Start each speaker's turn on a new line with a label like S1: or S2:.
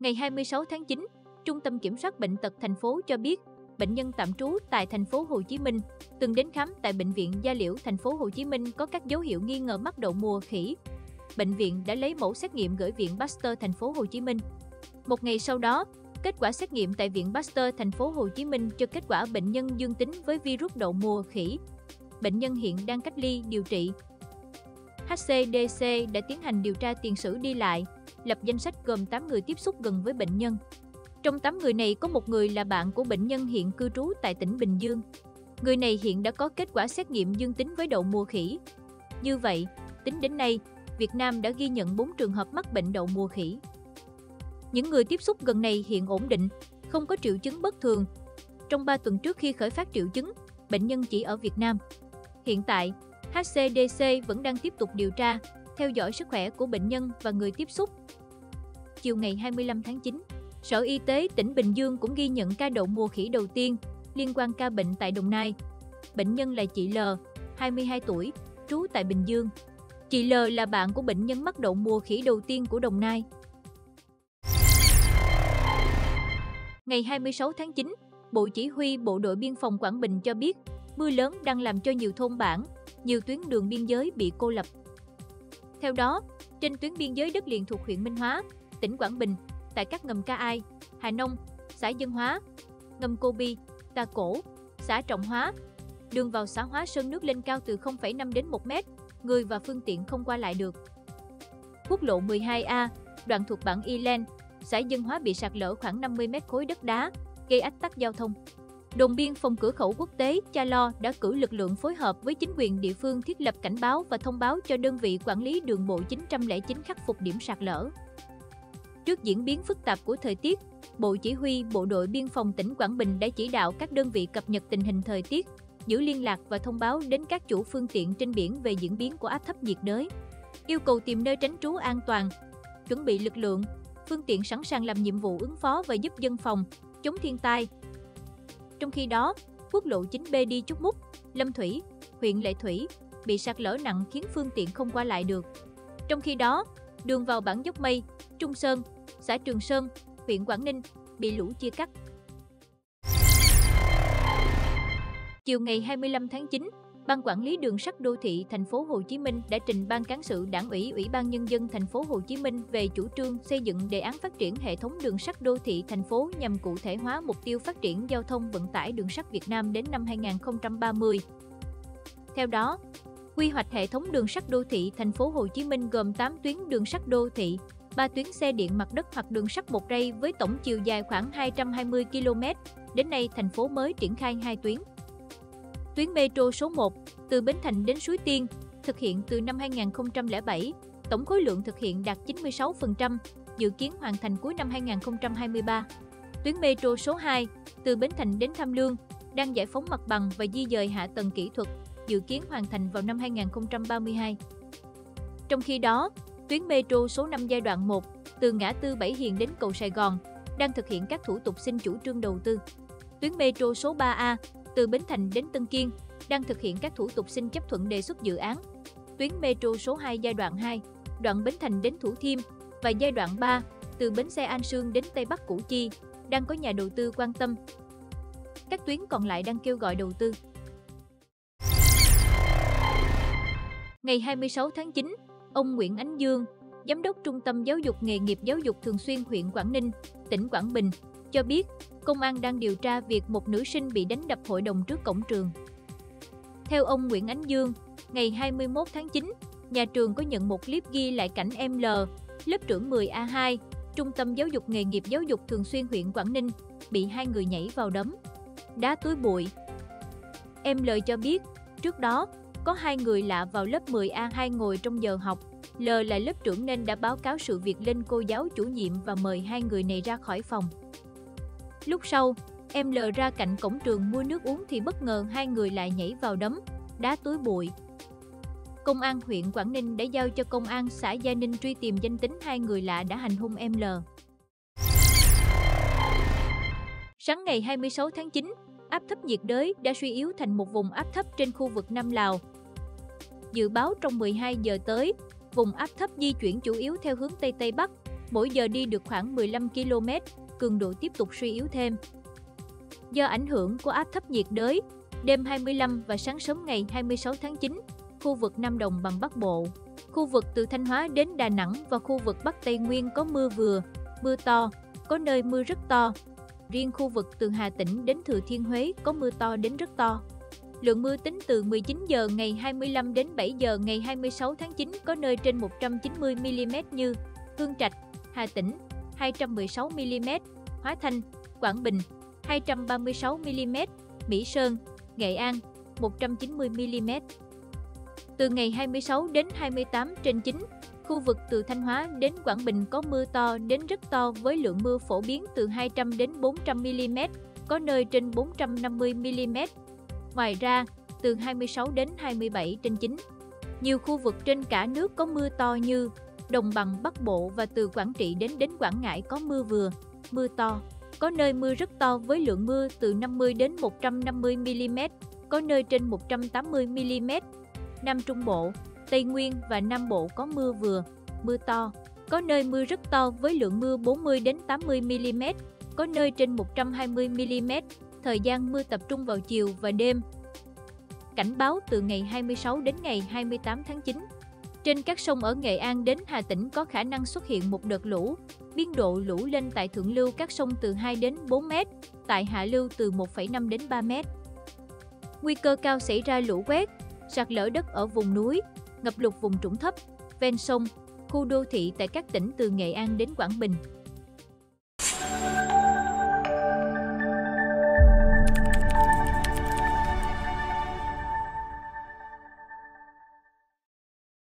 S1: Ngày 26 tháng 9, Trung tâm Kiểm soát Bệnh tật thành phố cho biết, bệnh nhân tạm trú tại thành phố Hồ Chí Minh từng đến khám tại bệnh viện Gia Liễu thành phố Hồ Chí Minh có các dấu hiệu nghi ngờ mắc đậu mùa khỉ. Bệnh viện đã lấy mẫu xét nghiệm gửi viện Pasteur thành phố Hồ Chí Minh. Một ngày sau đó, kết quả xét nghiệm tại viện Pasteur thành phố Hồ Chí Minh cho kết quả bệnh nhân dương tính với virus đậu mùa khỉ. Bệnh nhân hiện đang cách ly điều trị. HCDC đã tiến hành điều tra tiền sử đi lại, lập danh sách gồm 8 người tiếp xúc gần với bệnh nhân. Trong 8 người này có một người là bạn của bệnh nhân hiện cư trú tại tỉnh Bình Dương. Người này hiện đã có kết quả xét nghiệm dương tính với đậu mùa khỉ. Như vậy, tính đến nay, Việt Nam đã ghi nhận 4 trường hợp mắc bệnh đậu mùa khỉ. Những người tiếp xúc gần này hiện ổn định, không có triệu chứng bất thường. Trong 3 tuần trước khi khởi phát triệu chứng, bệnh nhân chỉ ở Việt Nam. Hiện tại, HCDC vẫn đang tiếp tục điều tra, theo dõi sức khỏe của bệnh nhân và người tiếp xúc. Chiều ngày 25 tháng 9, Sở Y tế tỉnh Bình Dương cũng ghi nhận ca đậu mùa khỉ đầu tiên liên quan ca bệnh tại Đồng Nai. Bệnh nhân là chị L, 22 tuổi, trú tại Bình Dương. Chị L là bạn của bệnh nhân mắc đậu mùa khỉ đầu tiên của Đồng Nai. Ngày 26 tháng 9, Bộ Chỉ huy Bộ đội Biên phòng Quảng Bình cho biết, mưa lớn đang làm cho nhiều thôn bản, nhiều tuyến đường biên giới bị cô lập. Theo đó, trên tuyến biên giới đất liền thuộc huyện Minh Hóa, tỉnh Quảng Bình, tại các ngầm Ca Ai, Hà Nông, xã Dân Hóa, ngầm Cô Bi, Tà Cổ, xã Trọng Hóa, đường vào xã Hóa Sơn nước lên cao từ 0,5 đến 1 mét, người và phương tiện không qua lại được. Quốc lộ 12A, đoạn thuộc bản Y Len, xã Dân Hóa bị sạt lở khoảng 50 mét khối đất đá, gây ách tắc giao thông. Đồn biên phòng cửa khẩu quốc tế Cha Lo đã cử lực lượng phối hợp với chính quyền địa phương thiết lập cảnh báo và thông báo cho đơn vị quản lý đường bộ 909 khắc phục điểm sạt lở. Trước diễn biến phức tạp của thời tiết, Bộ Chỉ huy Bộ đội Biên phòng tỉnh Quảng Bình đã chỉ đạo các đơn vị cập nhật tình hình thời tiết, giữ liên lạc và thông báo đến các chủ phương tiện trên biển về diễn biến của áp thấp nhiệt đới. Yêu cầu tìm nơi tránh trú an toàn, chuẩn bị lực lượng, phương tiện sẵn sàng làm nhiệm vụ ứng phó và giúp dân phòng, chống thiên tai. Trong khi đó, quốc lộ 9B đi Trúc Múc, Lâm Thủy, huyện Lệ Thủy bị sạt lở nặng khiến phương tiện không qua lại được. Trong khi đó, đường vào bản Dốc Mây, Trung Sơn, xã Trường Sơn, huyện Quảng Ninh bị lũ chia cắt. Chiều ngày 25 tháng 9, Ban quản lý đường sắt đô thị thành phố Hồ Chí Minh đã trình Ban cán sự Đảng ủy Ủy ban nhân dân thành phố Hồ Chí Minh về chủ trương xây dựng đề án phát triển hệ thống đường sắt đô thị thành phố nhằm cụ thể hóa mục tiêu phát triển giao thông vận tải đường sắt Việt Nam đến năm 2030. Theo đó, quy hoạch hệ thống đường sắt đô thị thành phố Hồ Chí Minh gồm 8 tuyến đường sắt đô thị, 3 tuyến xe điện mặt đất hoặc đường sắt một ray với tổng chiều dài khoảng 220 km. Đến nay, thành phố mới triển khai 2 tuyến. Tuyến metro số 1, từ Bến Thành đến Suối Tiên, thực hiện từ năm 2007, tổng khối lượng thực hiện đạt 96%, dự kiến hoàn thành cuối năm 2023. Tuyến metro số 2, từ Bến Thành đến Tham Lương, đang giải phóng mặt bằng và di dời hạ tầng kỹ thuật, dự kiến hoàn thành vào năm 2032. Trong khi đó, tuyến metro số 5 giai đoạn 1, từ ngã tư Bảy Hiền đến cầu Sài Gòn, đang thực hiện các thủ tục xin chủ trương đầu tư. Tuyến metro số 3A, từ Bến Thành đến Tân Kiên, đang thực hiện các thủ tục xin chấp thuận đề xuất dự án. Tuyến metro số 2 giai đoạn 2, đoạn Bến Thành đến Thủ Thiêm và giai đoạn 3, từ bến xe An Sương đến Tây Bắc Củ Chi, đang có nhà đầu tư quan tâm. Các tuyến còn lại đang kêu gọi đầu tư. Ngày 26 tháng 9, ông Nguyễn Ánh Dương, Giám đốc Trung tâm Giáo dục Nghề nghiệp Giáo dục Thường xuyên huyện Quảng Ninh, tỉnh Quảng Bình, cho biết công an đang điều tra việc một nữ sinh bị đánh đập hội đồng trước cổng trường. Theo ông Nguyễn Ánh Dương, ngày 21 tháng 9, nhà trường có nhận một clip ghi lại cảnh em L, lớp trưởng 10A2, Trung tâm Giáo dục Nghề nghiệp Giáo dục Thường xuyên huyện Quảng Ninh, bị hai người nhảy vào đấm, đá túi bụi. Em L cho biết, trước đó, có hai người lạ vào lớp 10A2 ngồi trong giờ học. L là lớp trưởng nên đã báo cáo sự việc lên cô giáo chủ nhiệm và mời hai người này ra khỏi phòng. Lúc sau, em lờ ra cạnh cổng trường mua nước uống thì bất ngờ hai người lại nhảy vào đấm, đá túi bụi. Công an huyện Quảng Ninh đã giao cho công an xã Gia Ninh truy tìm danh tính hai người lạ đã hành hung em L. Sáng ngày 26 tháng 9, áp thấp nhiệt đới đã suy yếu thành một vùng áp thấp trên khu vực Nam Lào. Dự báo trong 12 giờ tới, vùng áp thấp di chuyển chủ yếu theo hướng Tây Tây Bắc, mỗi giờ đi được khoảng 15 km, cường độ tiếp tục suy yếu thêm. Do ảnh hưởng của áp thấp nhiệt đới, đêm 25 và sáng sớm ngày 26 tháng 9, khu vực Nam Đồng bằng Bắc Bộ, khu vực từ Thanh Hóa đến Đà Nẵng và khu vực Bắc Tây Nguyên có mưa vừa, mưa to, có nơi mưa rất to. Riêng khu vực từ Hà Tĩnh đến Thừa Thiên Huế có mưa to đến rất to. Lượng mưa tính từ 19 giờ ngày 25 đến 7 giờ ngày 26 tháng 9 có nơi trên 190 mm như Hương Trạch, Hà Tĩnh 216 mm, Hóa Thanh, Quảng Bình 236 mm, Mỹ Sơn, Nghệ An 190 mm. Từ ngày 26 đến 28 trên 9, khu vực từ Thanh Hóa đến Quảng Bình có mưa to đến rất to với lượng mưa phổ biến từ 200 đến 400 mm, có nơi trên 450 mm. Ngoài ra, từ 26 đến 27 trên 9, nhiều khu vực trên cả nước có mưa to như Đồng bằng Bắc Bộ và từ Quảng Trị đến đến Quảng Ngãi có mưa vừa, mưa to. Có nơi mưa rất to với lượng mưa từ 50 đến 150 mm, có nơi trên 180 mm. Nam Trung Bộ, Tây Nguyên và Nam Bộ có mưa vừa, mưa to. Có nơi mưa rất to với lượng mưa 40 đến 80 mm, có nơi trên 120 mm. Thời gian mưa tập trung vào chiều và đêm. Cảnh báo từ ngày 26 đến ngày 28 tháng 9. Trên các sông ở Nghệ An đến Hà Tĩnh có khả năng xuất hiện một đợt lũ. Biên độ lũ lên tại thượng lưu các sông từ 2 đến 4 m, tại hạ lưu từ 1,5 đến 3 m. Nguy cơ cao xảy ra lũ quét, sạt lở đất ở vùng núi, ngập lụt vùng trũng thấp, ven sông, khu đô thị tại các tỉnh từ Nghệ An đến Quảng Bình.